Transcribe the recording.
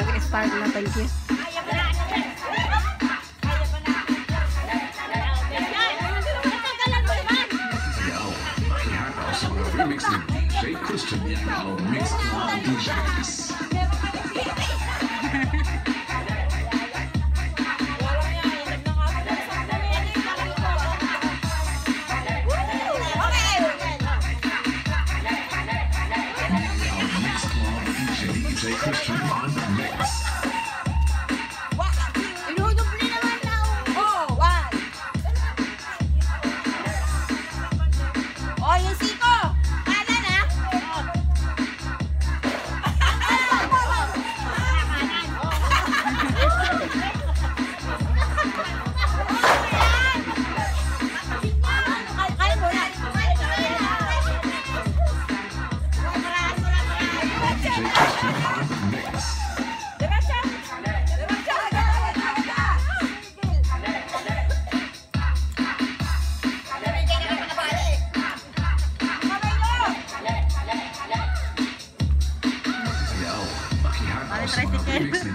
स्पार्कला पाहिजे Christian Mixed DJ. Yes. practicar.